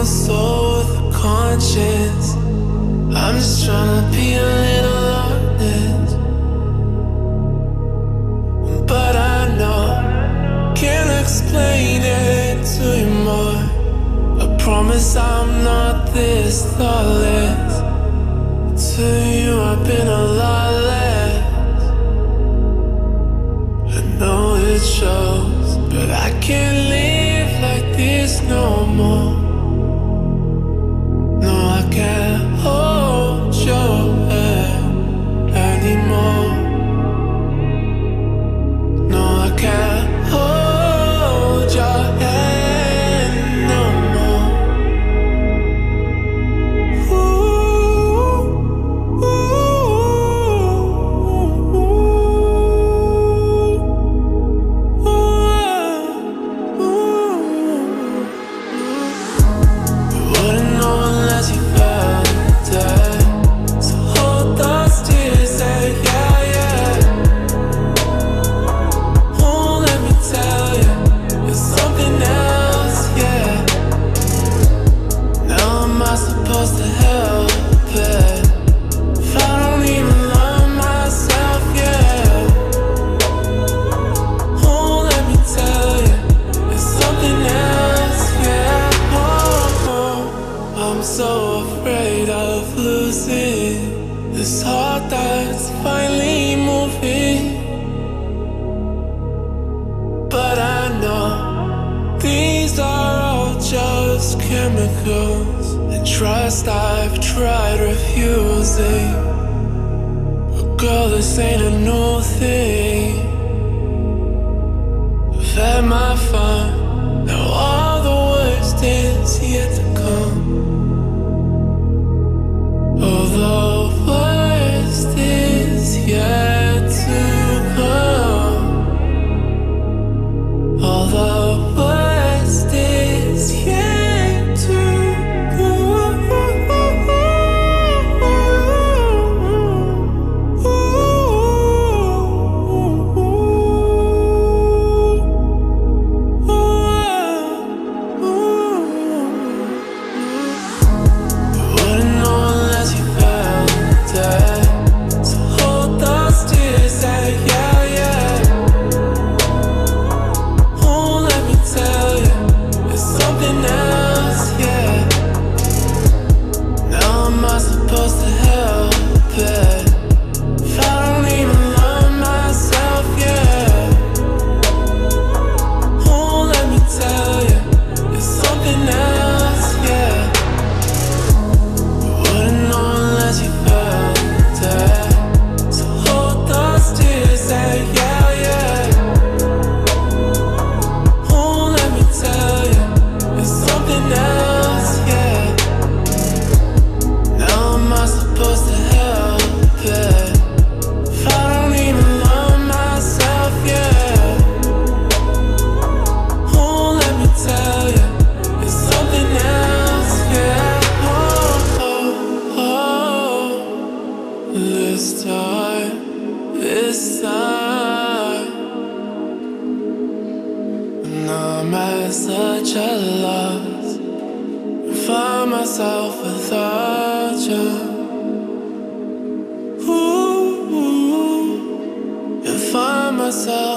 a soul with a conscience. I'm just trying to be a little honest. But I know, can't explain it to you more. I promise I'm not this thoughtless. To you, I've been a lot less. I know it shows, but I can't live like this no more. chemicals and trust I've tried refusing. But girl, this ain't a new thing. supposed to this time, this time. And I'm at such a loss. I find myself without you. Ooh, I find myself.